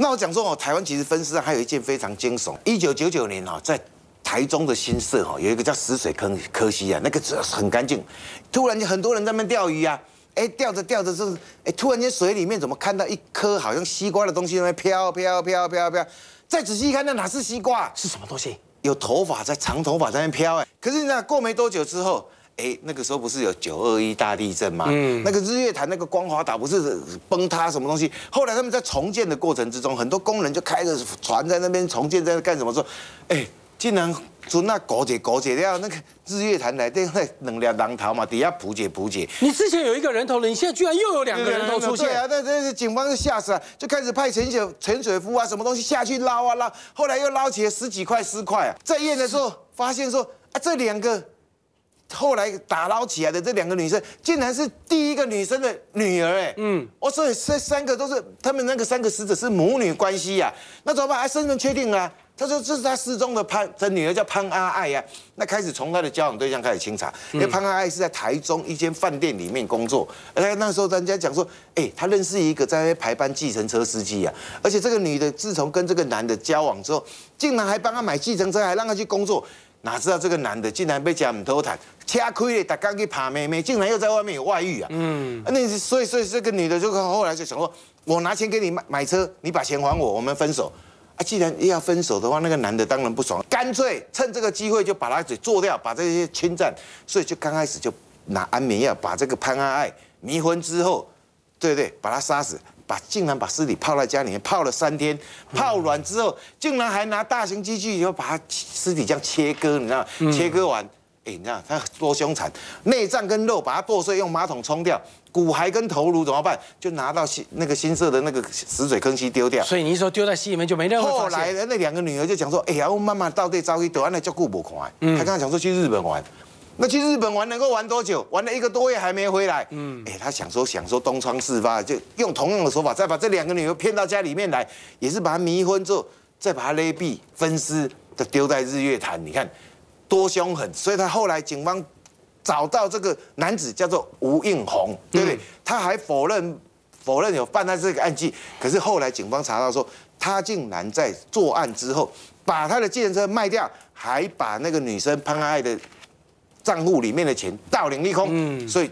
那我讲说哦，台湾其实分尸案还有一件非常惊悚。一九九九年哦，在台中的新社哈，有一个叫死水坑科西啊，那个很干净，突然间很多人在那边钓鱼啊，哎，钓着钓着是，哎，突然间水里面怎么看到一颗好像西瓜的东西在那飘飘飘飘飘？再仔细一看，那哪是西瓜？是什么东西？有头发在，长头发在那飘哎。可是你看过没多久之后。哎，那个时候不是有九二一大地震吗？嗯，那个日月潭那个光华岛不是崩塌什么东西？后来他们在重建的过程之中，很多工人就开着船在那边重建，在那干什么？说，哎，竟然从那搞解搞解掉那个日月潭来，那能量浪头嘛，底下普解普解。你之前有一个人头了，你现在居然又有两个人头出现？对啊，那那警方就吓死了，就开始派潜水潜水夫啊，什么东西下去捞啊捞，后来又捞起了十几块尸块啊，在验的时候发现说啊，这两个。后来打捞起来的这两个女生，竟然是第一个女生的女儿哎，嗯，我说这三个都是他们那个三个死者是母女关系呀，那怎么办？哎，身份确定啊，他说这是他失踪的潘，这女儿叫潘阿爱呀，那开始从他的交往对象开始清查，因为潘阿爱是在台中一间饭店里面工作，而那时候人家讲说，哎，他认识一个在那排班计程车司机啊，而且这个女的自从跟这个男的交往之后，竟然还帮他买计程车，还让他去工作。哪知道这个男的竟然被家母偷谈，掐亏了，他刚去爬妹妹，竟然又在外面有外遇啊！嗯，那所以所以这个女的就后来就想说，我拿钱给你买买车，你把钱还我，我们分手。啊，既然要分手的话，那个男的当然不爽，干脆趁这个机会就把他嘴做掉，把这些侵占。所以就刚开始就拿安眠药把这个潘安爱迷昏之后，对对，把他杀死。把竟然把尸体泡在家里面泡了三天，泡软之后，竟然还拿大型机具要把它尸体这样切割，你知道切割完，哎，你知道他多凶残，内脏跟肉把它剁碎，用马桶冲掉，骨骸跟头颅怎么办？就拿到新那个新设的那个死水坑溪丢掉。所以你说丢在溪里面就没任何后来的那两个女儿就讲说，哎呀，我妈妈到底遭遇得完了叫顾不看，她刚刚讲说去日本玩。那去日本玩能够玩多久？玩了一个多月还没回来。嗯，哎，他想说想说东窗事发，就用同样的手法再把这两个女儿骗到家里面来，也是把她迷昏之后，再把她勒毙分尸，的丢在日月潭。你看多凶狠！所以他后来警方找到这个男子叫做吴应红，对不对？他还否认否认有犯他这个案件，可是后来警方查到说，他竟然在作案之后把他的自行车卖掉，还把那个女生潘爱的。账户里面的钱倒领利空，嗯所以。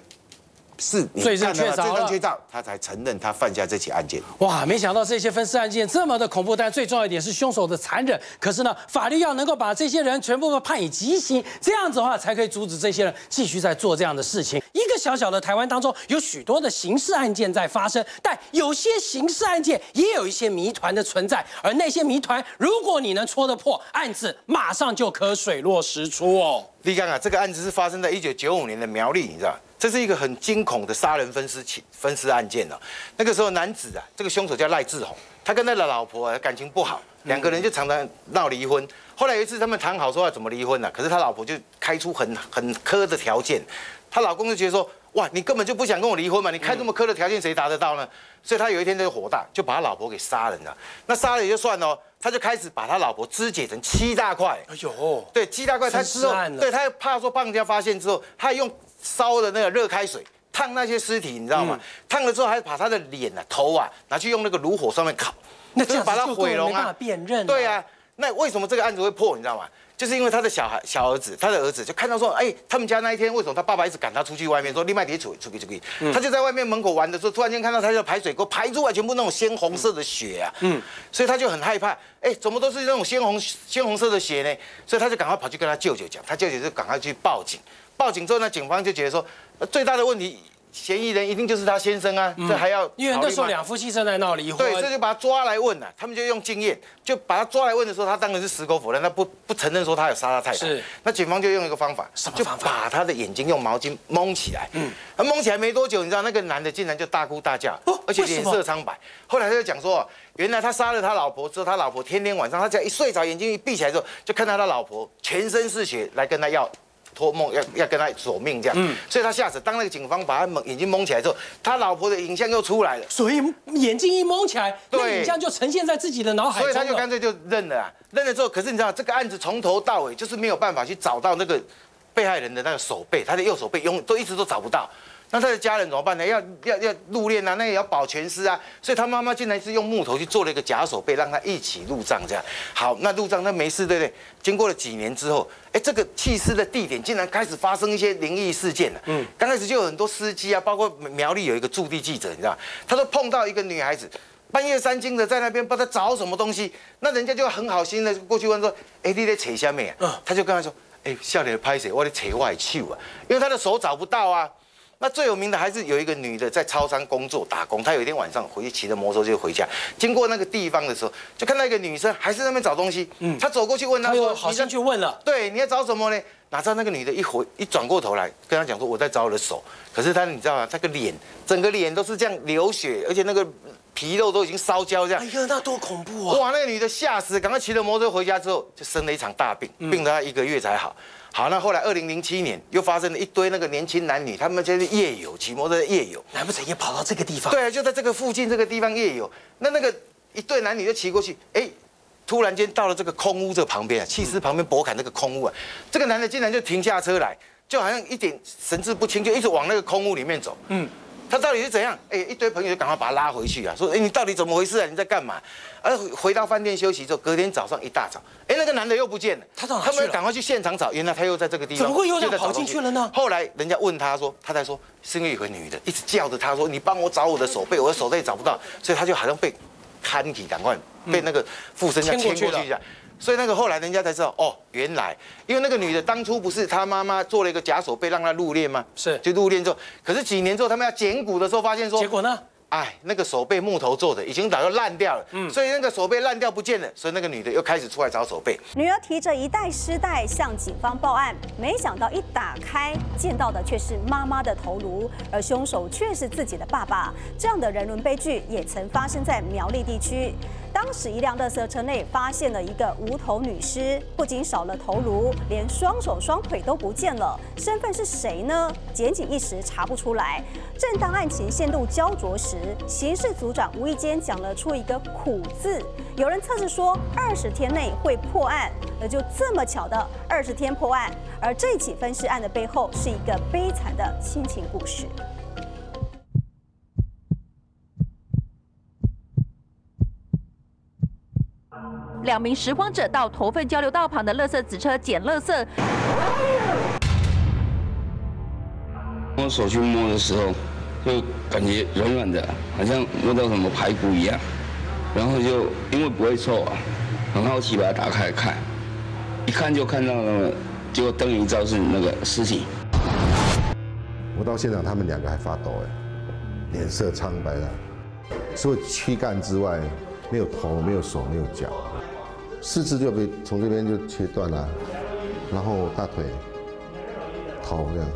是罪证确凿，他才承认他犯下这起案件。哇，没想到这些分尸案件这么的恐怖，但最重要一点是凶手的残忍。可是呢，法律要能够把这些人全部判以极刑，这样子的话才可以阻止这些人继续在做这样的事情。一个小小的台湾当中，有许多的刑事案件在发生，但有些刑事案件也有一些谜团的存在。而那些谜团，如果你能戳得破，案子马上就可水落石出哦。立刚啊，这个案子是发生在一九九五年的苗栗，你知道？这是一个很惊恐的杀人分尸起分尸案件哦。那个时候，男子啊，这个凶手叫赖志宏，他跟他的老婆啊感情不好，两个人就常常闹离婚。后来有一次，他们谈好说要怎么离婚呢？可是他老婆就开出很很苛的条件，他老公就觉得说，哇，你根本就不想跟我离婚嘛，你开这么苛的条件，谁达得到呢？所以他有一天就火大，就把他老婆给杀人了。那杀了也就算了，他就开始把他老婆肢解成七大块。哎呦，对，七大块，他之后，对他怕说帮人家发现之后，他用。烧的那个热开水烫那些尸体，你知道吗？烫了之后，还把他的脸啊、头啊拿去用那个炉火上面烤，那这样把他毁容啊，辨认。对啊，那为什么这个案子会破？你知道吗？就是因为他的小孩、小儿子，他的儿子就看到说，哎，他们家那一天为什么他爸爸一直赶他出去外面，说另外别出出去出去，他就在外面门口玩的时候，突然间看到他的排水沟排出来全部那种鲜红色的血啊，嗯，所以他就很害怕，哎，怎么都是那种鲜红鲜红色的血呢？所以他就赶快跑去跟他舅舅讲，他舅舅就赶快去报警。报警之后呢，警方就觉得说，最大的问题，嫌疑人一定就是他先生啊，这还要因为那时候两夫妻正在闹离婚，对，这就把他抓来问了。他们就用经验，就把他抓来问的时候，他当然是矢口否认，他不不承认说他有杀他太太。是，那警方就用一个方法，什么方法？把他的眼睛用毛巾蒙起来。嗯，他蒙起来没多久，你知道那个男的竟然就大哭大叫，而且脸色苍白。后来他就讲说，原来他杀了他老婆之后，他老婆天天晚上，他只要一睡着，眼睛一闭起来之后，就看到他老婆全身是血来跟他要。托梦要要跟他索命这样，嗯，所以他吓死。当那个警方把他蒙眼睛蒙起来之后，他老婆的影像又出来了。所以眼睛一蒙起来，那影像就呈现在自己的脑海所以他就干脆就认了。认了之后，可是你知道这个案子从头到尾就是没有办法去找到那个被害人的那个手背，他的右手背永都一直都找不到。那他的家人怎么办呢？要要要入殓啊，那也要保全尸啊。所以他妈妈竟然是用木头去做了一个假手背，让他一起入葬这样。好，那入葬那没事对不对？经过了几年之后，哎，这个弃尸的地点竟然开始发生一些灵异事件了。嗯，刚开始就有很多司机啊，包括苗栗有一个驻地记者，你知道，他说碰到一个女孩子。半夜三更的在那边不知道找什么东西，那人家就很好心的过去问说：“哎，你在扯下面啊？”他就跟他说：“哎，笑脸拍谁？我在扯外去啊，因为他的手找不到啊。”那最有名的还是有一个女的在超商工作打工，她有一天晚上回去骑着摩托车就回家，经过那个地方的时候，就看到一个女生还是在那边找东西。嗯，她走过去问她说：“好像去问了，对，你要找什么呢？”哪知道那个女的一回一转过头来跟她讲说：“我在找我的手。”可是她你知道吗？她个脸整个脸都是这样流血，而且那个。皮肉都已经烧焦，这样。哎呀，那多恐怖啊！哇，那个女的吓死，赶快骑着摩托车回家之后，就生了一场大病，病了她一个月才好。好，那后来二零零七年又发生了一堆那个年轻男女，他们就是夜游，骑摩托车夜游，难不成也跑到这个地方？对啊，就在这个附近这个地方夜游。那那个一对男女就骑过去，哎，突然间到了这个空屋这旁边啊，弃尸旁边博坎那个空屋啊，这个男的竟然就停下车来，就好像一点神志不清，就一直往那个空屋里面走。嗯。他到底是怎样？哎，一堆朋友就赶快把他拉回去啊，说：哎，你到底怎么回事啊？你在干嘛？而回到饭店休息之后，隔天早上一大早，哎，那个男的又不见了。他到哪去了？他们赶快去现场找，原来他又在这个地方。怎么会又跑进去了呢？后来人家问他说，他才说，是因为有个女的一直叫着他说，你帮我找我的手背，我的手背找不到，所以他就好像被看起，赶快被那个附身要牵过去一下。所以那个后来人家才知道哦，原来因为那个女的当初不是她妈妈做了一个假手背让她入殓吗？是，就入殓之后，可是几年之后他们要捡骨的时候发现说，结果呢？哎，那个手背木头做的，已经早就烂掉了。嗯，所以那个手背烂掉不见了，所以那个女的又开始出来找手背。女儿提着一袋尸袋向警方报案，没想到一打开见到的却是妈妈的头颅，而凶手却是自己的爸爸。这样的人伦悲剧也曾发生在苗栗地区。当时一辆垃圾车内发现了一个无头女尸，不仅少了头颅，连双手双腿都不见了。身份是谁呢？检警一时查不出来。正当案情陷入焦灼时，刑事组长无意间讲了出一个“苦”字。有人测试说二十天内会破案，而就这么巧的二十天破案。而这起分尸案的背后是一个悲惨的亲情故事。两名拾荒者到头份交流道旁的垃圾子车捡垃圾。我手去摸的时候，就感觉软软的，好像摸到什么排骨一样。然后就因为不会臭啊，很好奇把它打开看，一看就看到了，结果灯一照是那个尸体。我到现场，他们两个还发抖哎，脸色苍白的，除了躯干之外，没有头，没有手，没有脚。四肢就被从这边就切断了，然后大腿、头这样，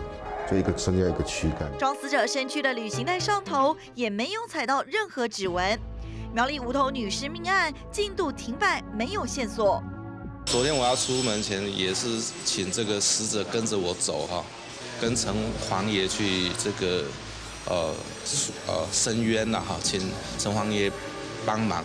就一个剩下一个躯干。装死者身躯的旅行袋上头也没有踩到任何指纹。苗栗无头女尸命案进度停摆，没有线索。昨天我要出门前也是请这个死者跟着我走哈，跟城隍爷去这个呃呃申冤了哈，请城隍爷帮忙。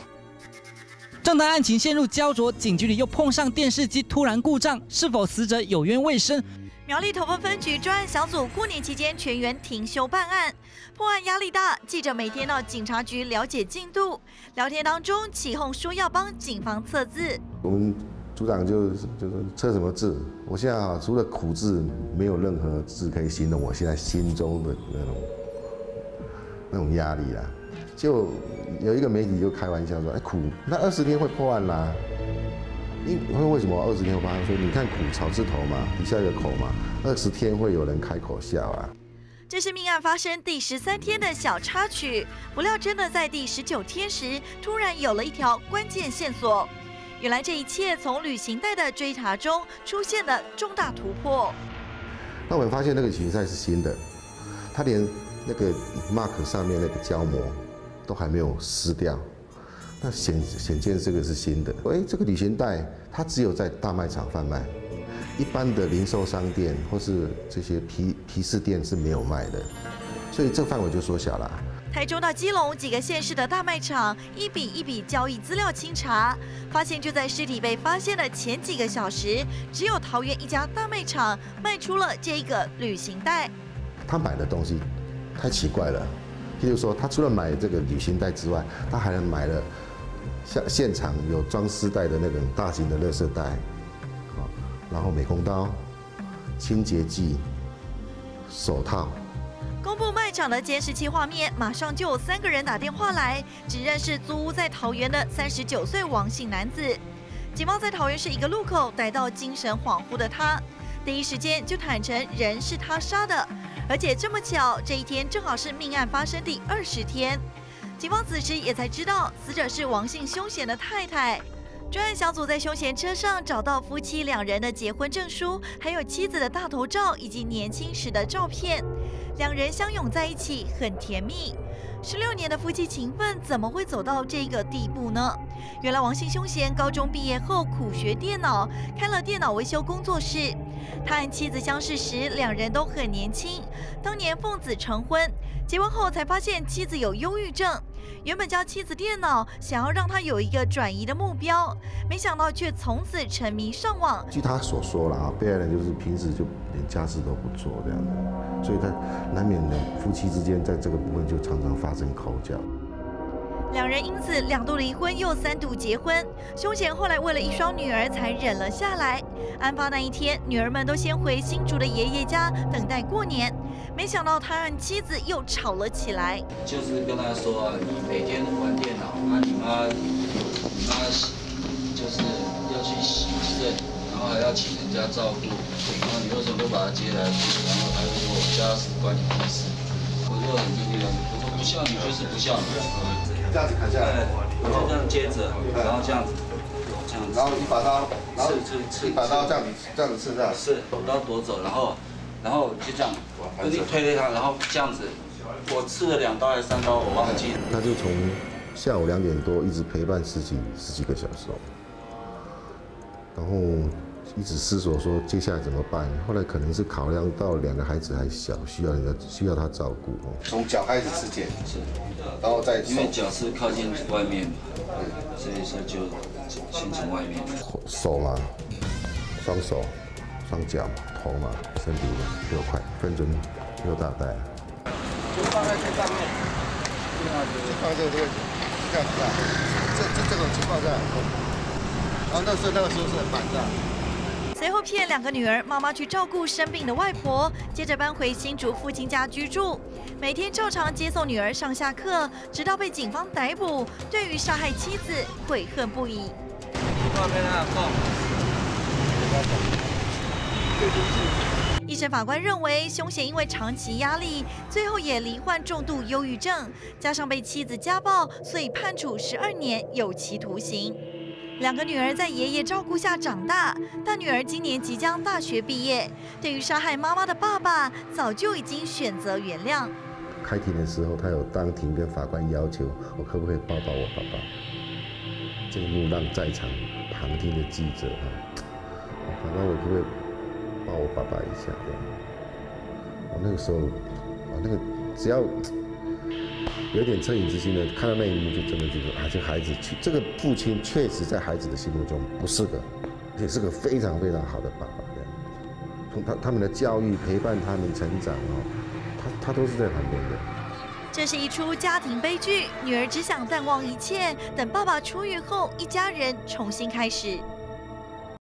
正当案情陷入焦灼，警局里又碰上电视机突然故障，是否死者有冤未生？苗栗头份分局专案小组过年期间全员停休办案，破案压力大，记者每天到警察局了解进度。聊天当中，起哄说要帮警方测字。我们组长就就说测什么字？我现在啊，除了苦字，没有任何字可以形容我现在心中的那种那种压力啦。就有一个媒体就开玩笑说：“哎，苦，那二十天会破案啦？因为为什么二十天会破案？说你看苦草字头嘛，底下有口嘛，二十天会有人开口笑啊。”这是命案发生第十三天的小插曲，不料真的在第十九天时，突然有了一条关键线索。原来这一切从旅行袋的追查中出现了重大突破。那我们发现那个旅行袋是新的，它连那个 mark 上面那个胶膜。都还没有撕掉，那显显见这个是新的。哎，这个旅行袋它只有在大卖场贩卖，一般的零售商店或是这些皮皮饰店是没有卖的，所以这个范围就缩小了。台中到基隆几个县市的大卖场，一笔一笔交易资料清查，发现就在尸体被发现的前几个小时，只有桃园一家大卖场卖出了这个旅行袋。他买的东西太奇怪了。譬如说，他除了买这个旅行袋之外，他还买了像现场有装丝带的那种大型的垃圾袋，啊，然后美工刀、清洁剂、手套。公布卖场的监视器画面，马上就有三个人打电话来，指认是租屋在桃园的三十九岁王姓男子。警方在桃园市一个路口逮到精神恍惚的他，第一时间就坦诚人是他杀的，而且这么巧，这一天正好是命案发生第二十天。警方此时也才知道，死者是王姓凶嫌的太太。专案小组在凶嫌车上找到夫妻两人的结婚证书，还有妻子的大头照以及年轻时的照片，两人相拥在一起，很甜蜜。十六年的夫妻情分怎么会走到这个地步呢？原来王姓凶嫌高中毕业后苦学电脑，开了电脑维修工作室。他和妻子相识时，两人都很年轻，当年奉子成婚。结婚后才发现妻子有忧郁症，原本教妻子电脑，想要让她有一个转移的目标，没想到却从此沉迷上网。据他所说了啊，被害人就是平时就连家事都不做这样的，所以他难免的夫妻之间在这个部分就常常发生口角。两人因此两度离婚，又三度结婚。凶嫌后来为了一双女儿才忍了下来。案发那一天，女儿们都先回新竹的爷爷家等待过年，没想到他和妻子又吵了起来。就是跟他说啊，你每天玩电脑，啊你妈，你妈就是要去洗肾，然后还要请人家照顾，然后你为什么不把他接来住？然后他就说我家事关你屁事，我就很跟你讲，我说不孝女就是不孝女。这样子砍下来，我就这样接着，然后这样子，这样子，然后一把刀，然后刺刺刺一把刀这样子这样子刺下来。是手刀夺走，然后，然后就这样用力推推他，然后这样子，我刺了两刀还是三刀，我忘记。了。他就从下午两点多一直陪伴十几十几个小时哦，然后一直思索说接下来怎么办。后来可能是考量到两个孩子还小，需要人家需要他照顾哦。从脚开始刺剑，是，然后再因为脚是靠近外面嘛，所以说就先从外面。手嘛，双手、双脚、头嘛、身体嘛，六块，分成六大袋。就放在这上面，放在这个这样子啊，这这这种情况下，然后那是那个时候是很满这样。随后骗两个女儿妈妈去照顾生病的外婆，接着搬回新竹父亲家居住，每天照常接送女儿上下课，直到被警方逮捕。对于杀害妻子悔恨不已。一审法官认为，凶嫌因为长期压力，最后也罹患重度忧郁症，加上被妻子家暴，所以判处十二年有期徒刑。两个女儿在爷爷照顾下长大，大女儿今年即将大学毕业。对于杀害妈妈的爸爸，早就已经选择原谅。开庭的时候，他有当庭跟法官要求，我可不可以抱抱我爸爸？这一幕让在场旁听的记者哈，法官我可不可以抱我爸爸一下？我那个时候，我那个只要有点恻隐之心的，看到那一幕就真的就是啊，这孩子，这个父亲确实在孩子的心目中不是个，而且是个非常非常好的爸爸。这样，从他他们的教育陪伴他们成长哦，他他都是在旁边的。这是一出家庭悲剧，女儿只想淡忘一切，等爸爸出狱后，一家人重新开始。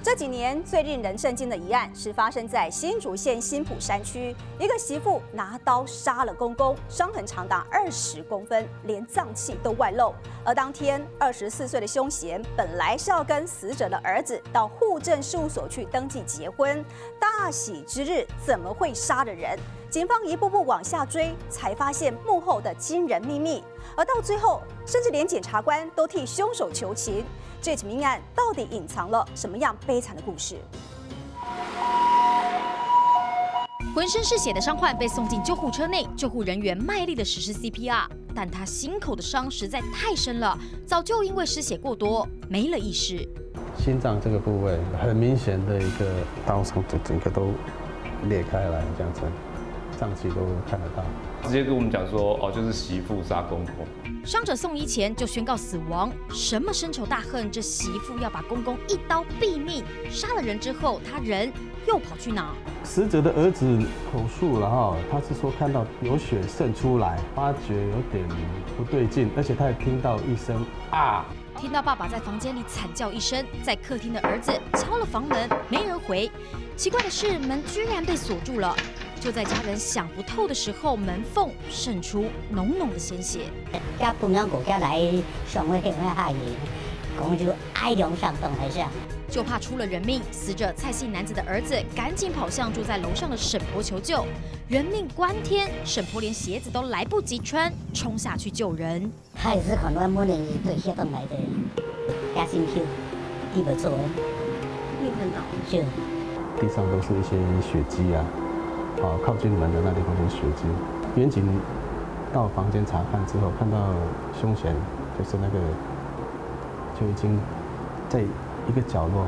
这几年最令人震惊的一案是发生在新竹县新浦山区，一个媳妇拿刀杀了公公，伤痕长达二十公分，连脏器都外露。而当天，二十四岁的凶嫌本来是要跟死者的儿子到户政事务所去登记结婚，大喜之日怎么会杀了人？警方一步步往下追，才发现幕后的惊人秘密。而到最后，甚至连检察官都替凶手求情。这起命案到底隐藏了什么样悲惨的故事？浑身是血的伤患被送进救护车内，救护人员卖力的实施 CPR，但他心口的伤实在太深了，早就因为失血过多没了意识。心脏这个部位很明显的一个刀伤，整整个都裂开来，这样子，脏器都看得到。直接跟我们讲说，哦，就是媳妇杀公公。伤者送医前就宣告死亡，什么深仇大恨？这媳妇要把公公一刀毙命，杀了人之后，他人又跑去哪？死者的儿子口述了哈，他是说看到有血渗出来，发觉有点不对劲，而且他也听到一声啊，听到爸爸在房间里惨叫一声，在客厅的儿子敲了房门，没人回。奇怪的是，门居然被锁住了。就在家人想不透的时候，门缝渗出浓浓的鲜血。家不能狗家来上位会害人，公就哀凉上等一下。就怕出了人命，死者蔡姓男子的儿子赶紧跑向住在楼上的沈婆求救。人命关天，沈婆连鞋子都来不及穿，冲下去救人。他也是可能某年对下等来的，加心跳，地不错，一分钟就。地上都是一些血迹啊。哦，靠近门的那地方是血迹。远警到房间查看之后，看到凶嫌就是那个，就已经在一个角落，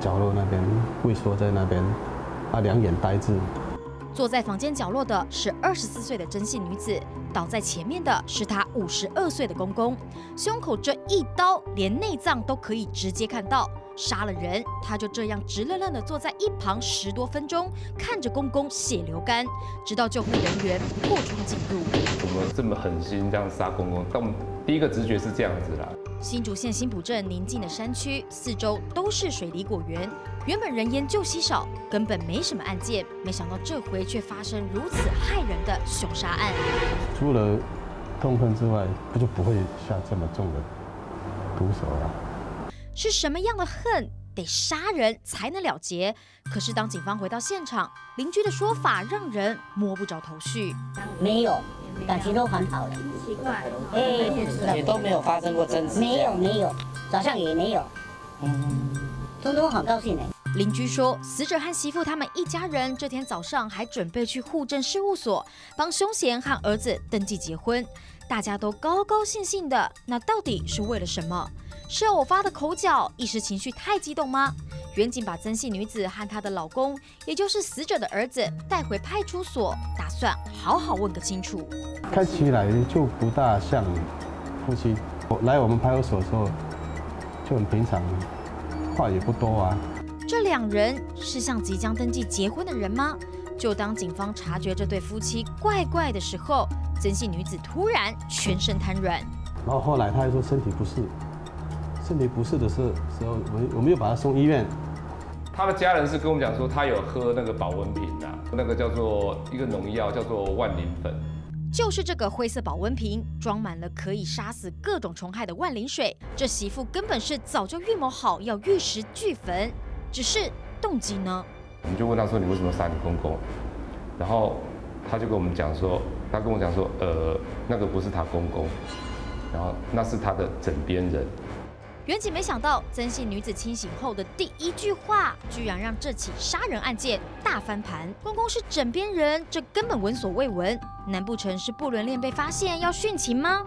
角落那边畏缩在那边，啊，两眼呆滞。坐在房间角落的是二十四岁的真姓女子，倒在前面的是她五十二岁的公公，胸口这一刀，连内脏都可以直接看到。杀了人，他就这样直愣愣地坐在一旁十多分钟，看着公公血流干，直到救护人员破窗进入。怎么这么狠心这样杀公公？但我们第一个直觉是这样子啦。新竹县新浦镇宁静的山区，四周都是水梨果园，原本人烟就稀少，根本没什么案件。没想到这回却发生如此骇人的凶杀案。除了痛恨之外，他就不会下这么重的毒手了。是什么样的恨得杀人才能了结？可是当警方回到现场，邻居的说法让人摸不着头绪。没有，感情都很好了。奇怪，哎，也都没有发生过争执。没有，没有，早上也没有。嗯，通通很高兴呢。邻居说，死者和媳妇他们一家人这天早上还准备去户政事务所帮凶嫌和儿子登记结婚，大家都高高兴兴的。那到底是为了什么？是我发的口角，一时情绪太激动吗？远警把曾姓女子和她的老公，也就是死者的儿子带回派出所，打算好好问个清楚。看起来就不大像夫妻。来我们派出所的时候就很平常，话也不多啊。这两人是像即将登记结婚的人吗？就当警方察觉这对夫妻怪怪的时候，曾姓女子突然全身瘫软。然后后来她还说身体不适。身体不适的时时候，我我们又把他送医院。他的家人是跟我们讲说，他有喝那个保温瓶啊，那个叫做一个农药，叫做万灵粉。就是这个灰色保温瓶，装满了可以杀死各种虫害的万灵水。这媳妇根本是早就预谋好要玉石俱焚，只是动机呢？我们就问他说：“你为什么杀你公公？”然后他就跟我们讲说：“他跟我讲说，呃，那个不是他公公，然后那是他的枕边人。”远景没想到，曾姓女子清醒后的第一句话，居然让这起杀人案件大翻盘。公公是枕边人，这根本闻所未闻。难不成是不伦恋被发现要殉情吗？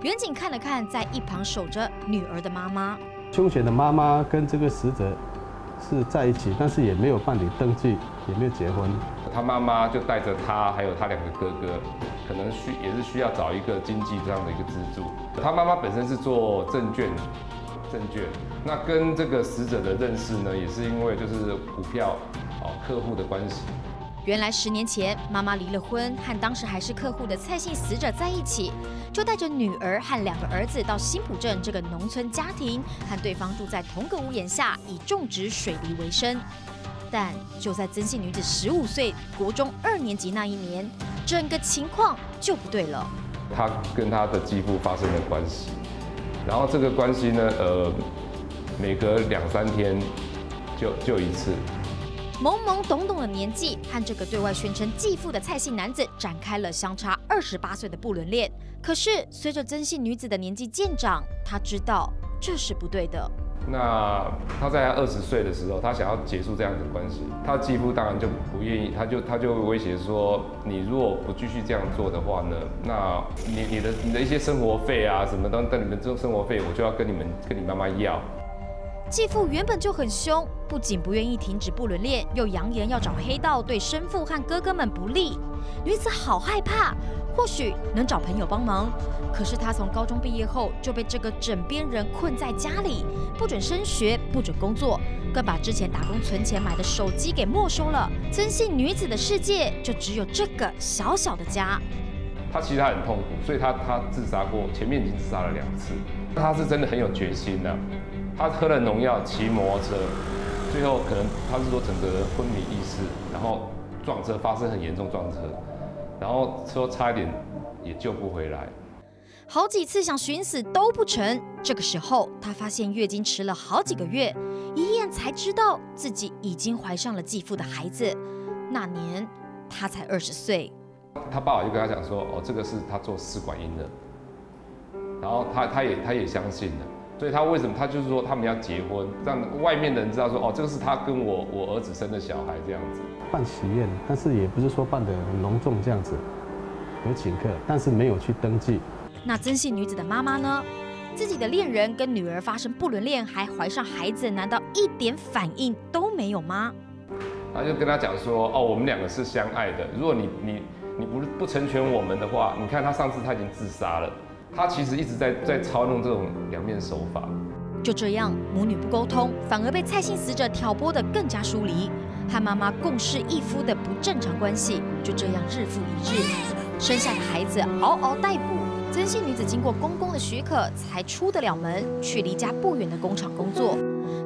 远景看了看在一旁守着女儿的妈妈，凶险的妈妈跟这个死者是在一起，但是也没有办理登记，也没有结婚。他妈妈就带着他还有他两个哥哥，可能需也是需要找一个经济这样的一个资助。他妈妈本身是做证券。证券，那跟这个死者的认识呢，也是因为就是股票哦客户的关系。原来十年前妈妈离了婚，和当时还是客户的蔡姓死者在一起，就带着女儿和两个儿子到新浦镇这个农村家庭，和对方住在同个屋檐下，以种植水梨为生。但就在曾姓女子十五岁，国中二年级那一年，整个情况就不对了。她跟她的继父发生了关系。然后这个关系呢，呃，每隔两三天就就一次。懵懵懂懂的年纪，和这个对外宣称继父的蔡姓男子展开了相差二十八岁的不伦恋。可是随着曾姓女子的年纪渐长，她知道这是不对的。那他在二十岁的时候，他想要结束这样的关系，他继父当然就不愿意，他就他就威胁说，你如果不继续这样做的话呢，那你你的你的一些生活费啊什么的，等你们这种生活费，我就要跟你们跟你妈妈要。继父原本就很凶，不仅不愿意停止不伦恋，又扬言要找黑道对生父和哥哥们不利。女子好害怕，或许能找朋友帮忙。可是他从高中毕业后就被这个枕边人困在家里，不准升学，不准工作，更把之前打工存钱买的手机给没收了。曾姓女子的世界就只有这个小小的家。他其实他很痛苦，所以他他自杀过，前面已经自杀了两次。他是真的很有决心的。他喝了农药，骑摩托车，最后可能他是说整个昏迷意识，然后撞车发生很严重撞车，然后说差一点也救不回来。好几次想寻死都不成。这个时候，他发现月经迟了好几个月，一验才知道自己已经怀上了继父的孩子。那年他才二十岁。他爸爸就跟他讲说：“哦，这个是他做试管婴儿。”然后他他也他也相信了，所以他为什么他就是说他们要结婚，让外面的人知道说：“哦，这个是他跟我我儿子生的小孩这样子。”办喜宴，但是也不是说办的很隆重这样子，有请客，但是没有去登记。那曾姓女子的妈妈呢？自己的恋人跟女儿发生不伦恋，还怀上孩子，难道一点反应都没有吗？他就跟他讲说：“哦，我们两个是相爱的，如果你你。”你不不成全我们的话，你看他上次他已经自杀了，他其实一直在在操弄这种两面手法。就这样，母女不沟通，反而被蔡姓死者挑拨的更加疏离，和妈妈共侍一夫的不正常关系就这样日复一日，生下的孩子嗷嗷待哺。曾姓女子经过公公的许可才出得了门，去离家不远的工厂工作。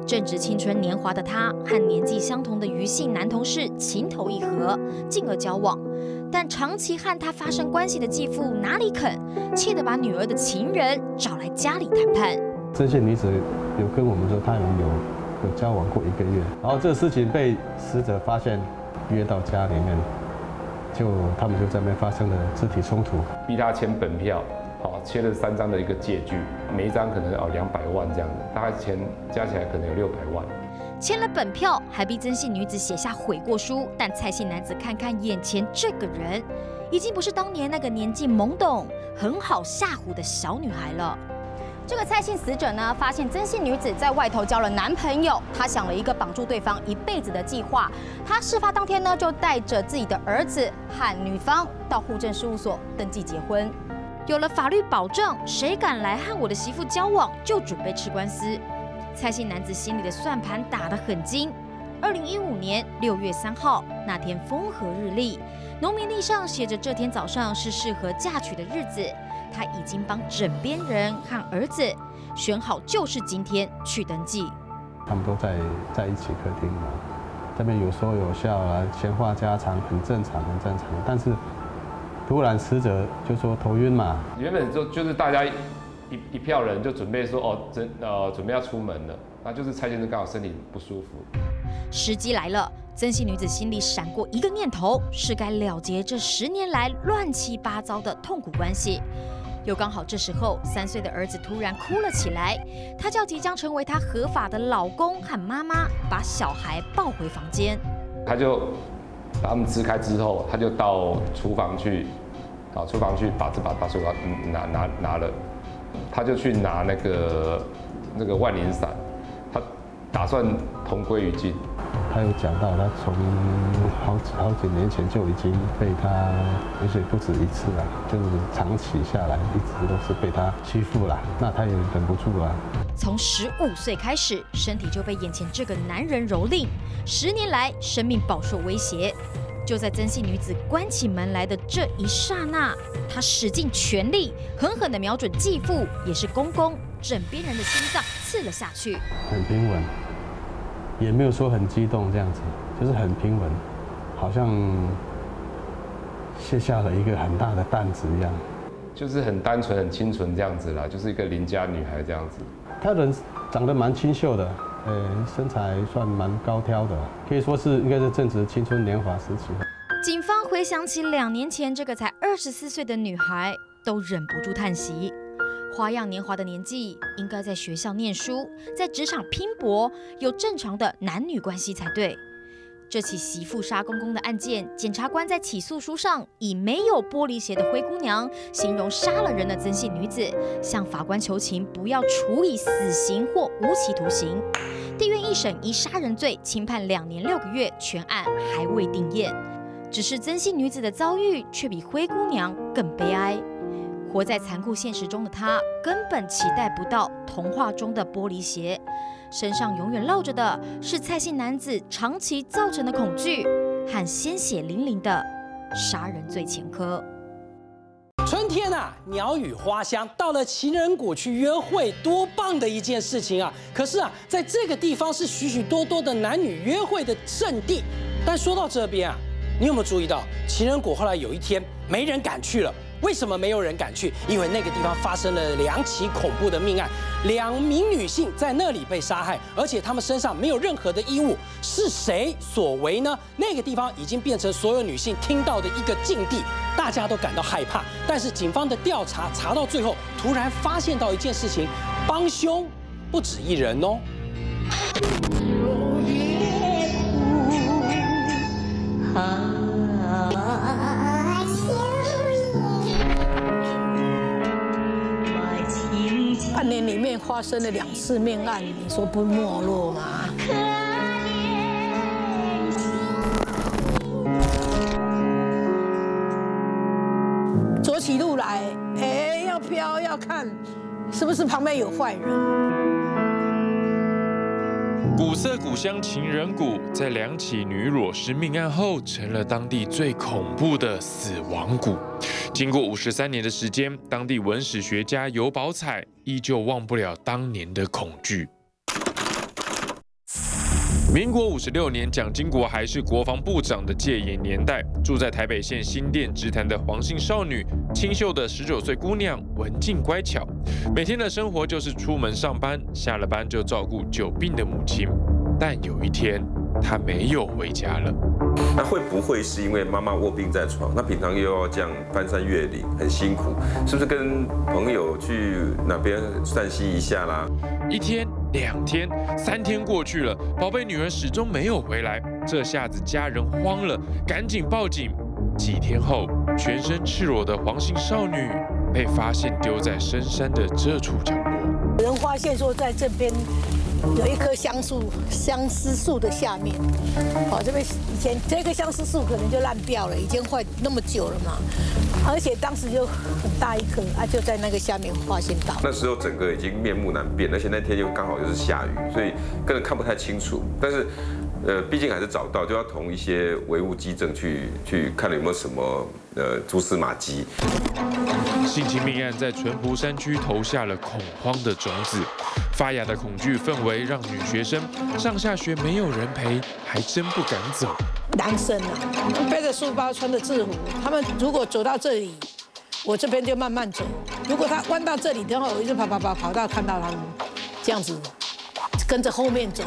正值青春年华的她，和年纪相同的余姓男同事情投意合，进而交往。但长期和她发生关系的继父哪里肯，气得把女儿的情人找来家里谈判。曾姓女子有跟我们说，她有有交往过一个月，然后这个事情被死者发现，约到家里面，就他们就在那边发生了肢体冲突，逼他签本票，好，签了三张的一个借据，每一张可能哦两百万这样的，大概钱加起来可能有六百万。签了本票，还逼曾姓女子写下悔过书。但蔡姓男子看看眼前这个人，已经不是当年那个年纪懵懂、很好吓唬的小女孩了。这个蔡姓死者呢，发现曾姓女子在外头交了男朋友，他想了一个绑住对方一辈子的计划。他事发当天呢，就带着自己的儿子和女方到户政事务所登记结婚。有了法律保证，谁敢来和我的媳妇交往，就准备吃官司。蔡姓男子心里的算盘打得很精。二零一五年六月三号那天风和日丽，农民历上写着这天早上是适合嫁娶的日子。他已经帮枕边人和儿子选好，就是今天去登记。他们都在在一起客厅嘛，这边有说有笑啊，闲话家常，很正常，很正常。但是突然死者就说头晕嘛，原本就就是大家。一一票人就准备说哦，真呃准备要出门了，那就是蔡先生刚好身体不舒服。时机来了，曾姓女子心里闪过一个念头，是该了结这十年来乱七八糟的痛苦关系。又刚好这时候，三岁的儿子突然哭了起来，他叫即将成为他合法的老公和妈妈把小孩抱回房间。他就把他们支开之后，他就到厨房去，啊厨房去把这把把手刀拿拿拿了。他就去拿那个那个万灵伞，他打算同归于尽。他有讲到，他从好好几年前就已经被他，而且不止一次了，就是长期下来一直都是被他欺负了。那他也忍不住了。从十五岁开始，身体就被眼前这个男人蹂躏，十年来生命饱受威胁。就在曾姓女子关起门来的这一刹那，她使尽全力，狠狠地瞄准继父，也是公公枕边人的心脏，刺了下去。很平稳，也没有说很激动，这样子，就是很平稳，好像卸下了一个很大的担子一样。就是很单纯、很清纯这样子啦，就是一个邻家女孩这样子。她人长得蛮清秀的。呃，身材算蛮高挑的，可以说是应该是正值青春年华时期。警方回想起两年前这个才二十四岁的女孩，都忍不住叹息：花样年华的年纪，应该在学校念书，在职场拼搏，有正常的男女关系才对。这起媳妇杀公公的案件，检察官在起诉书上以没有玻璃鞋的灰姑娘形容杀了人的曾姓女子，向法官求情不要处以死刑或无期徒刑。地院一审以杀人罪轻判两年六个月，全案还未定验。只是曾姓女子的遭遇却比灰姑娘更悲哀。活在残酷现实中的他，根本期待不到童话中的玻璃鞋，身上永远烙着的是蔡姓男子长期造成的恐惧和鲜血淋淋的杀人罪前科。春天啊，鸟语花香，到了情人谷去约会，多棒的一件事情啊！可是啊，在这个地方是许许多多的男女约会的圣地。但说到这边啊，你有没有注意到，情人谷后来有一天没人敢去了？为什么没有人敢去？因为那个地方发生了两起恐怖的命案，两名女性在那里被杀害，而且她们身上没有任何的衣物，是谁所为呢？那个地方已经变成所有女性听到的一个禁地，大家都感到害怕。但是警方的调查查到最后，突然发现到一件事情，帮凶不止一人哦。发生了两次命案，你说不没落吗？走起路来，哎，要飘要看，是不是旁边有坏人？古色古香情人谷，在两起女裸尸命案后，成了当地最恐怖的死亡谷。经过五十三年的时间，当地文史学家尤宝彩依旧忘不了当年的恐惧。民国五十六年，蒋经国还是国防部长的戒严年代，住在台北县新店直潭的黄姓少女，清秀的十九岁姑娘，文静乖巧，每天的生活就是出门上班，下了班就照顾久病的母亲。但有一天，她没有回家了。那会不会是因为妈妈卧病在床？那平常又要这样翻山越岭，很辛苦，是不是跟朋友去哪边散心一下啦？一天、两天、三天过去了，宝贝女儿始终没有回来，这下子家人慌了，赶紧报警。几天后，全身赤裸的黄姓少女被发现丢在深山的这处角落。有人发现说，在这边。有一棵香树，相思树的下面，哦，这边以前这棵相思树可能就烂掉了，已经坏那么久了嘛，而且当时就很大一棵啊，就在那个下面发现到。那时候整个已经面目难辨，而且那天又刚好又是下雨，所以根本看不太清楚。但是，呃，毕竟还是找到，就要同一些唯物基证去去看有没有什么呃蛛丝马迹。性侵命案在淳朴山区投下了恐慌的种子，发芽的恐惧氛围让女学生上下学没有人陪，还真不敢走。男生啊，背着书包，穿着制服，他们如果走到这里，我这边就慢慢走；如果他弯到这里，等会我一直跑跑跑跑到看到他们这样子。跟着后面走，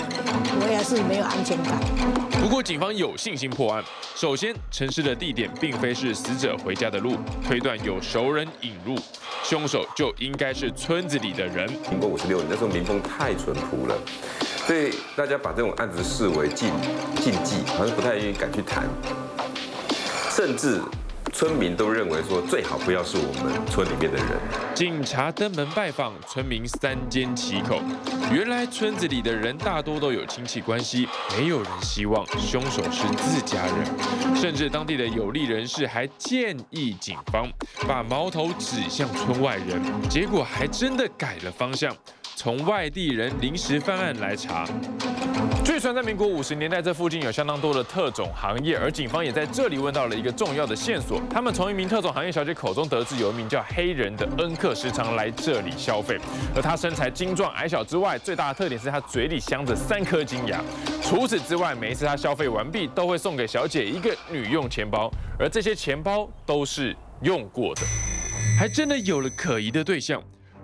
我也是没有安全感。不过警方有信心破案。首先，城市的地点并非是死者回家的路，推断有熟人引入，凶手就应该是村子里的人。民国五十六年那时候民风太淳朴了，所以大家把这种案子视为禁禁忌，好像不太愿意敢去谈，甚至。村民都认为说最好不要是我们村里面的人。警察登门拜访，村民三缄其口。原来村子里的人大多都有亲戚关系，没有人希望凶手是自家人。甚至当地的有利人士还建议警方把矛头指向村外人，结果还真的改了方向。从外地人临时犯案来查，据传在民国五十年代，这附近有相当多的特种行业，而警方也在这里问到了一个重要的线索。他们从一名特种行业小姐口中得知，有一名叫黑人的恩客时常来这里消费，而他身材精壮矮小之外，最大的特点是他嘴里镶着三颗金牙。除此之外，每一次他消费完毕，都会送给小姐一个女用钱包，而这些钱包都是用过的，还真的有了可疑的对象。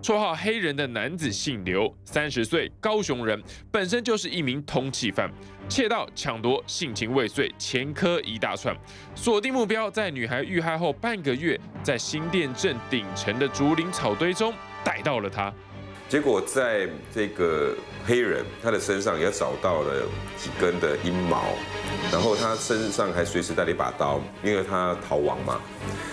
绰号黑人的男子姓刘，三十岁，高雄人，本身就是一名通缉犯，窃盗、抢夺、性情未遂，前科一大串。锁定目标，在女孩遇害后半个月，在新店镇顶层的竹林草堆中逮到了他。结果在这个黑人他的身上也找到了几根的阴毛，然后他身上还随时带了一把刀，因为他逃亡嘛。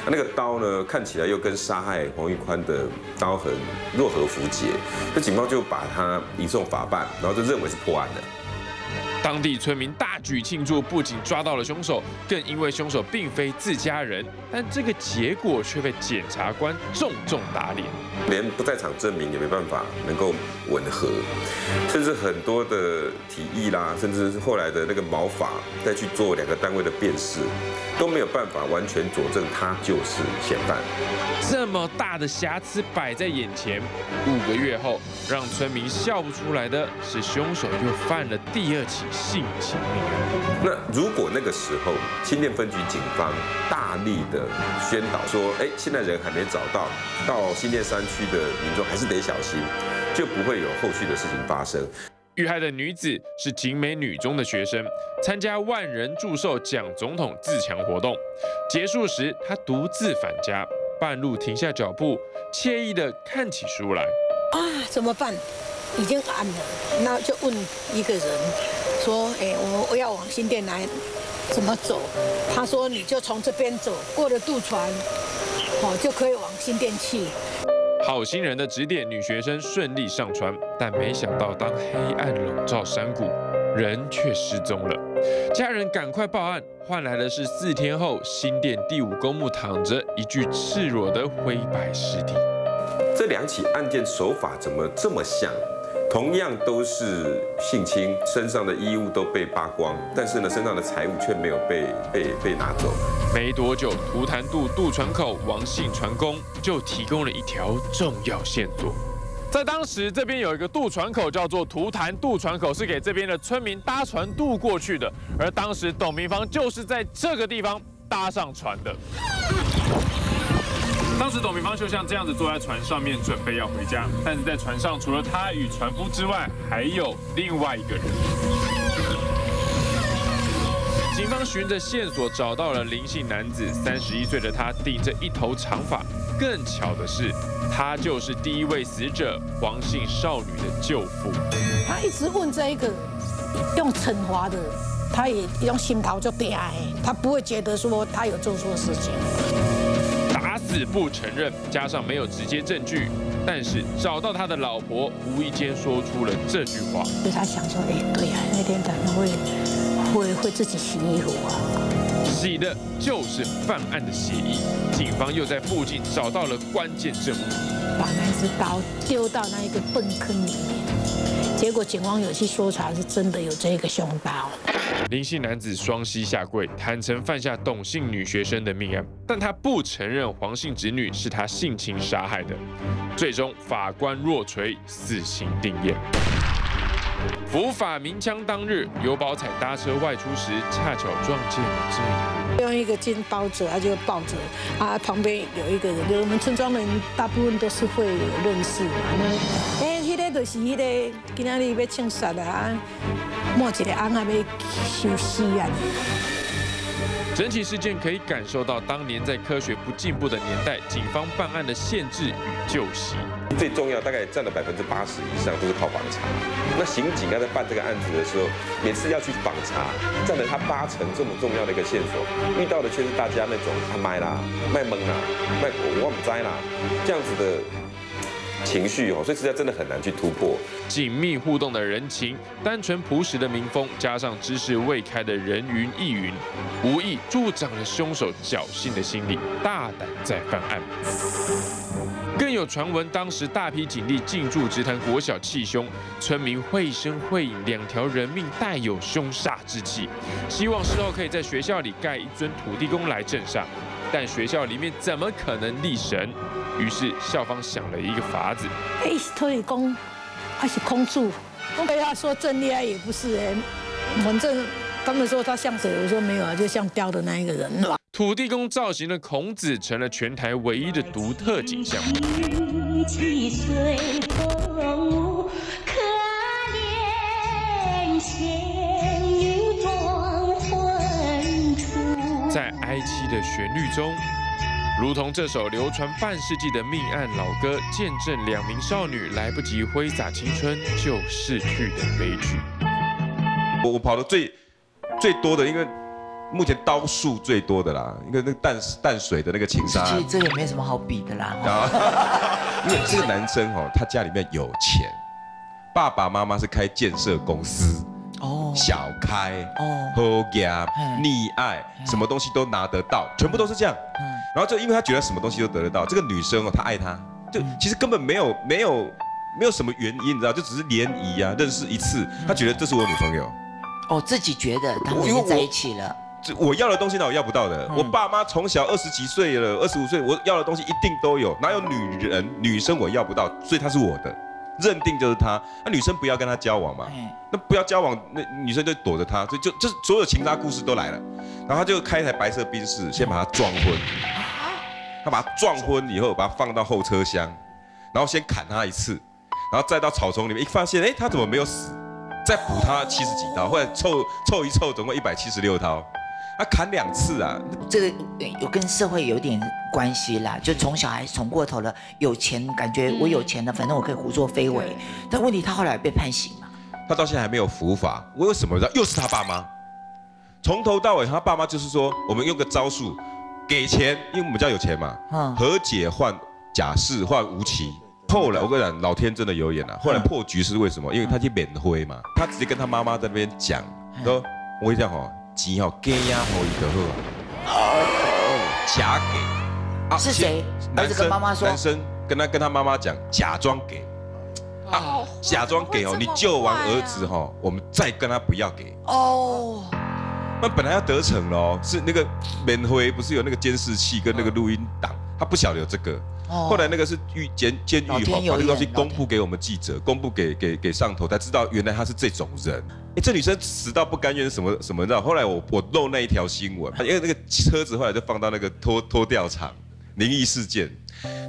那个刀呢，看起来又跟杀害黄玉宽的刀痕若合符节，那警方就把他移送法办，然后就认为是破案的。当地村民大举庆祝，不仅抓到了凶手，更因为凶手并非自家人，但这个结果却被检察官重重打脸。连不在场证明也没办法能够吻合，甚至很多的提议啦，甚至是后来的那个毛发，再去做两个单位的辨识，都没有办法完全佐证他就是嫌犯。这么大的瑕疵摆在眼前，五个月后，让村民笑不出来的是，凶手又犯了第二起性侵命案。那如果那个时候新店分局警方大力的宣导说，哎，现在人还没找到，到新店山区的民众还是得小心，就不会有后续的事情发生。遇害的女子是景美女中的学生，参加万人祝寿蒋总统自强活动，结束时她独自返家。半路停下脚步，惬意的看起书来。啊，怎么办？已经暗了，那就问一个人说：“哎，我我要往新店来，怎么走？”他说：“你就从这边走，过了渡船，哦，就可以往新店去。”好心人的指点，女学生顺利上船，但没想到当黑暗笼罩山谷，人却失踪了。家人赶快报案。换来的是四天后，新店第五公墓躺着一具赤裸的灰白尸体。这两起案件手法怎么这么像？同样都是性侵，身上的衣物都被扒光，但是呢，身上的财物却没有被被被拿走。没多久，图潭渡渡船口王姓船工就提供了一条重要线索。在当时，这边有一个渡船口，叫做图潭渡船口，是给这边的村民搭船渡过去的。而当时董明芳就是在这个地方搭上船的。当时董明芳就像这样子坐在船上面，准备要回家。但是在船上，除了他与船夫之外，还有另外一个人。警方循着线索找到了林姓男子，三十一岁的他顶着一头长发。更巧的是，他就是第一位死者黄姓少女的舅父。他一直问这一个用惩罚的，他也用心头就嗲哎，他不会觉得说他有做错事情。打死不承认，加上没有直接证据，但是找到他的老婆，无意间说出了这句话。所以他想说，哎，对呀，那天咱们会会会自己洗衣服啊。洗的就是犯案的血衣，警方又在附近找到了关键证物，把那只刀丢到那一个粪坑里面，结果警方有去搜查，是真的有这个凶刀。林姓男子双膝下跪，坦诚犯下董姓女学生的命案，但他不承认黄姓侄女是他性侵杀害的。最终法官若锤，死刑定验。伏法鸣枪当日，尤宝彩搭车外出时，恰巧撞见了这一幕。用一个巾包着，他就抱着，啊，旁边有一个人，就我们村庄人大部分都是会有认识嘛。那，哎，迄个就是迄个今仔日要庆杀啊，莫一个翁还要休息啊。整起事件可以感受到当年在科学不进步的年代，警方办案的限制与旧习。最重要，大概占了百分之八十以上都是靠访查。那刑警要在办这个案子的时候，每次要去访查，占了他八成这么重要的一个线索，遇到的却是大家那种他卖啦、卖懵啦、卖我唔知啦这样子的。情绪哦，所以实在真的很难去突破紧密互动的人情，单纯朴实的民风，加上知识未开的人云亦云，无意助长了凶手侥幸的心理，大胆再犯案。更有传闻，当时大批警力进驻直潭国小气凶，村民绘声绘影，两条人命带有凶煞之气，希望事后可以在学校里盖一尊土地公来镇煞。但学校里面怎么可能立神？于是校方想了一个法子。哎，土地公还是空住？我跟他说正厉害也不是哎，反正他们说他像谁？我说没有啊，就像雕的那一个人。土地公造型的孔子成了全台唯一的独特景象。在哀凄的旋律中，如同这首流传半世纪的命案老歌，见证两名少女来不及挥洒青春就逝去的悲剧。我我跑的最最多的，因为目前刀数最多的啦，因为那个淡淡水的那个情杀，其实这也没什么好比的啦。因为这个男生哦，他家里面有钱，爸爸妈妈是开建设公司。哦，小开，哦，好夹，溺爱，什么东西都拿得到，全部都是这样。嗯，然后就因为他觉得什么东西都得得到，这个女生哦，她爱他，就其实根本没有没有没有什么原因，你知道，就只是联谊啊，认识一次，他觉得这是我女朋友。哦，自己觉得他们在一起了。我要的东西呢，我要不到的。我爸妈从小二十几岁了，二十五岁，我要的东西一定都有，哪有女人女生我要不到？所以她是我的，认定就是她。那女生不要跟他交往嘛？那不要交往，那女生就躲着他，所以就就是所有情杀故事都来了。然后他就开一台白色宾士，先把他撞昏。他把他撞昏以后，把他放到后车厢，然后先砍他一次，然后再到草丛里面一发现，哎，他怎么没有死？再补他七十几刀，或者凑凑一凑，总共一百七十六刀。他砍两次啊！这个有跟社会有点关系啦，就从小孩宠过头了，有钱感觉我有钱了，反正我可以胡作非为。但问题他后来被判刑了，他到现在还没有伏法。我为什么知道？又是他爸妈，从头到尾他爸妈就是说，我们用个招数，给钱，因为我们家有钱嘛，和解换假释换无期。后来我跟你讲，老天真的有眼了。后来破局是为什么？因为他去免灰嘛，他直接跟他妈妈在那边讲，说我跟你讲哈。钱哦，给呀，好伊就好。假给啊？是谁？男生跟妈妈说。男生跟他跟他妈妈讲，假装给。啊，假装给哦，你救完儿子哈，我们再跟他不要给。哦。那本来要得逞喽，是那个免灰不是有那个监视器跟那个录音档，他不晓得有这个。后来那个是狱监监狱哈，把这个东西公布给我们记者，公布给给给上头，才知道原来他是这种人。哎，这女生死到不甘愿什么什么的。后来我我漏那一条新闻，因为那个车子后来就放到那个拖拖吊场，灵异事件。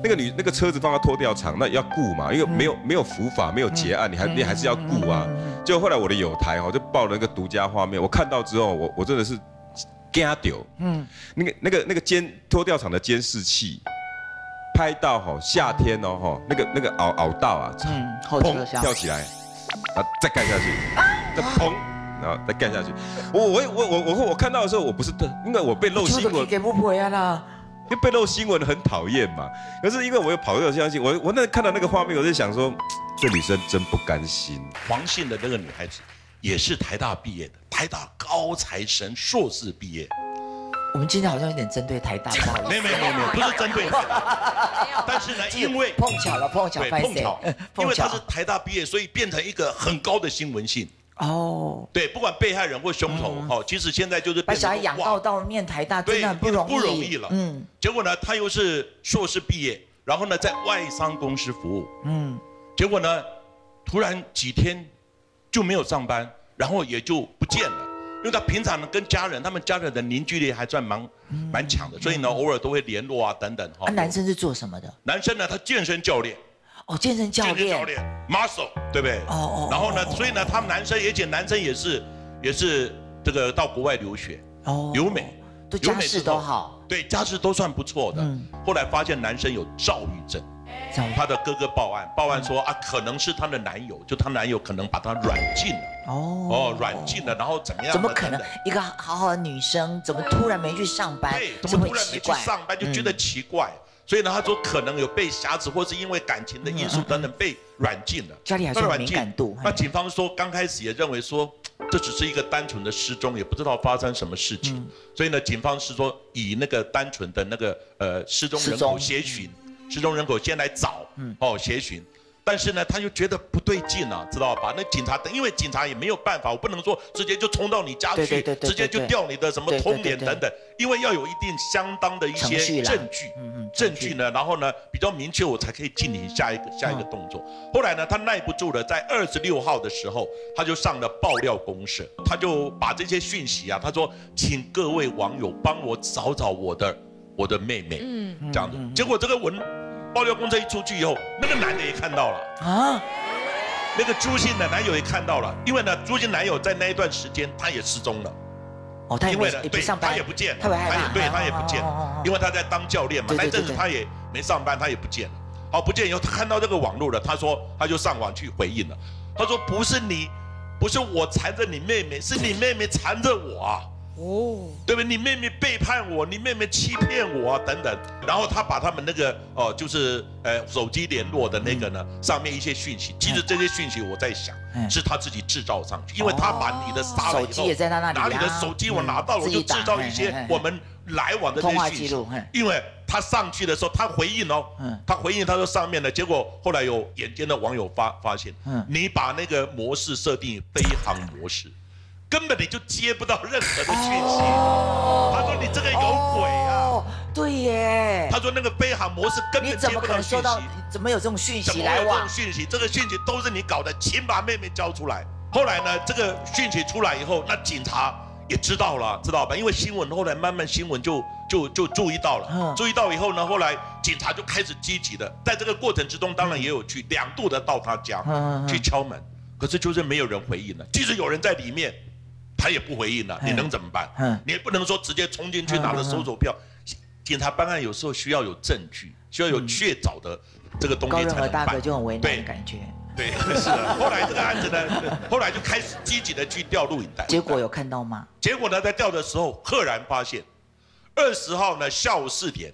那个女那个车子放到拖吊场，那要顾嘛，因为没有没有伏法，没有结案，你还你还是要顾啊。就后来我的友台哦，就报了那个独家画面，我看到之后，我我真的是惊掉。嗯，那个那个那个监拖吊场的监视器。拍到哈夏天哦哈那个那个熬熬到啊，砰跳起来，啊再干下去，再砰，然后再干下去。我我我我我我看到的时候我不是的，因为我被漏新闻。给不回来了，因为被漏新闻很讨厌嘛。可是因为我有跑友相信我，我那看到那个画面，我就想说，这女生真不甘心。黄姓的那个女孩子也是台大毕业的，台大高材生，硕士毕业。我们今天好像有点针对台大，没有没有没有，不是针对。但是呢，因为碰巧了，碰巧，碰巧，因为她是台大毕业，所以变成一个很高的新闻性。哦，对，不管被害人或凶手，哦，其实现在就是把小孩养到到念台大，真的不容易，不容易了。嗯，结果呢，他又是硕士毕业，然后呢，在外商公司服务。嗯，结果呢，突然几天就没有上班，然后也就不见了。因为他平常呢跟家人，他们家人的凝聚力还算蛮蛮强的，所以呢偶尔都会联络啊等等哈。男生是做什么的？男生呢他健身教练。哦，健身教练。健身教练，muscle，对不对？哦哦。然后呢，所以呢他们男生，而且男生也是也是这个到国外留学。哦。留美。对家世都好。对家世都算不错的。嗯。后来发现男生有躁郁症。他的哥哥报案，报案说啊，可能是他的男友，就他男友可能把他软禁了。哦哦，软禁了，然后怎么样？怎么可能？一个好好的女生，怎么突然没去上班？对，怎么突然没去上班就觉得奇怪？所以呢，他说可能有被挟持，或是因为感情的因素等等被软禁了。家里还是敏感度。那警方说刚开始也认为说这只是一个单纯的失踪，也不知道发生什么事情。所以呢，警方是说以那个单纯的那个呃失踪人口协寻。失踪人口先来找，哦，协寻，但是呢，他又觉得不对劲啊，知道吧？那警察，因为警察也没有办法，我不能说直接就冲到你家去，直接就调你的什么通联等等，因为要有一定相当的一些证据，证据呢，然后呢比较明确，我才可以进行下一个下一个动作。后来呢，他耐不住了，在二十六号的时候，他就上了爆料公社，他就把这些讯息啊，他说，请各位网友帮我找找我的。我的妹妹，嗯，这样子，结果这个文爆料公车一出去以后，那个男的也看到了。啊，那个朱姓的男友也看到了，因为呢，朱姓男友在那一段时间他也失踪了，哦，他因为对，他也不见，他也对，他也不见，因为他在当教练嘛，那阵子他也没上班，他也不见了，好，不见以后，他看到这个网络了，他说他就上网去回应了，他说不是你，不是我缠着你妹妹，是你妹妹缠着我啊。哦，对不对？你妹妹背叛我，你妹妹欺骗我啊，等等。然后他把他们那个哦，就是呃手机联络的那个呢，上面一些讯息，其实这些讯息我在想，是他自己制造上去，因为他把你的杀了以后，手机也在他那里啊拿你的手机我拿到了，我就制造一些我们来往的这些讯息，因为他上去的时候，他回应哦，他回应他说上面的，结果后来有眼尖的网友发发现，你把那个模式设定飞行模式。根本你就接不到任何的讯息。他说你这个有鬼啊！对耶。他说那个飞航模式根本接不到讯息。怎么有这种讯息来往？这种讯息，这个讯息都是你搞的，请把妹妹交出来。后来呢，这个讯息出来以后，那警察也知道了，知道吧？因为新闻后来慢慢新闻就就就注意到了，注意到以后呢，后来警察就开始积极的，在这个过程之中，当然也有去两度的到他家去敲门，可是就是没有人回应了，即使有人在里面。他也不回应了，你能怎么办？你也不能说直接冲进去拿着搜索票。警察办案有时候需要有证据，需要有确凿的这个东西才能办。大哥就很为难感觉。对，是。后来这个案子呢，后来就开始积极的去调录影带。结果有看到吗？结果呢，在调的时候，赫然发现，二十号呢下午四点，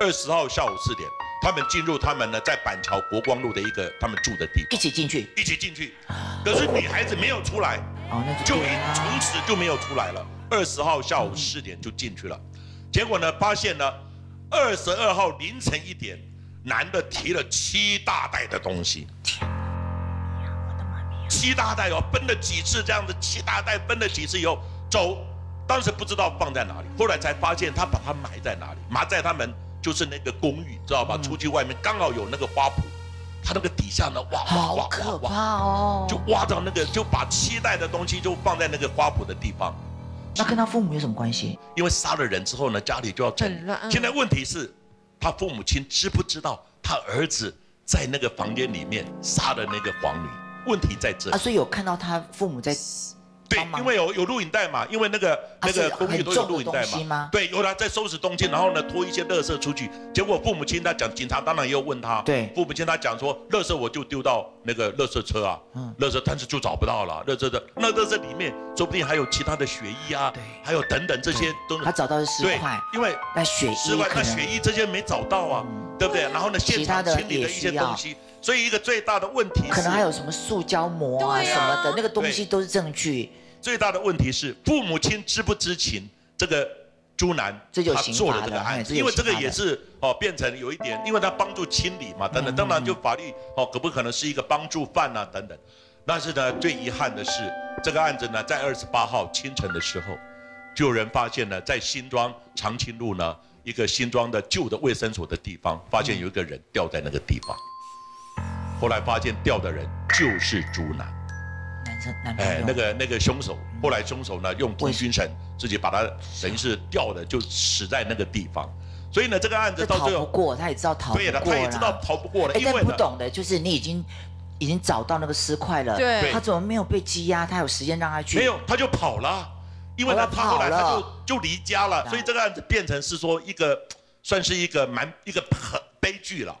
二十号下午四点。他们进入他们呢，在板桥国光路的一个他们住的地方，一起进去，一起进去。可是女孩子没有出来，哦，那就从此就没有出来了。二十号下午四点就进去了，结果呢，发现呢，二十二号凌晨一点，男的提了七大袋的东西，七大袋哦，分了几次这样子，七大袋分了几次以后走，当时不知道放在哪里，后来才发现他把它埋在哪里，埋在他们。就是那个公寓，知道吧？出去外面刚好有那个花圃，他那个底下呢，挖挖挖挖挖哦，就挖到那个，就把期待的东西就放在那个花圃的地方。那跟他父母有什么关系？因为杀了人之后呢，家里就要整。现在问题是，他父母亲知不知道他儿子在那个房间里面杀了那个皇女？问题在这。啊，所以有看到他父母在。对，因为有有录影带嘛，因为那个那个公寓都有录影带嘛。对，有他在收拾东西，然后呢拖一些垃圾出去，结果父母亲他讲，警察当然也有问他。对，父母亲他讲说，垃圾我就丢到那个垃圾车啊，垃圾但是就找不到了，垃圾的那垃圾里面说不定还有其他的血衣啊，还有等等这些都。他找到是尸块，因为那血尸块那血衣这些没找到啊，对不对？然后呢，现场清理的一些东西，所以一个最大的问题可能还有什么塑胶膜啊什么的，那个东西都是证据。最大的问题是父母亲知不知情？这个朱楠他做了这个案子，因为这个也是哦，变成有一点，因为他帮助清理嘛，等等，当然就法律哦，可不可能是一个帮助犯啊，等等。但是呢，最遗憾的是，这个案子呢，在二十八号清晨的时候，就有人发现呢，在新庄长青路呢，一个新庄的旧的卫生所的地方，发现有一个人掉在那个地方。后来发现掉的人就是朱楠。男生哎，那个那个凶手，后来凶手呢用毒精神自己把他等于是吊的，就死在那个地方。所以呢，这个案子到最后逃不过，他也知道逃不过他也知道逃不过了。因为不懂的就是你已经已经找到那个尸块了，对，他怎么没有被羁押？他有时间让他去？没有，他就跑了，因为他后来他就就离家了。所以这个案子变成是说一个算是一个蛮一个很悲剧了。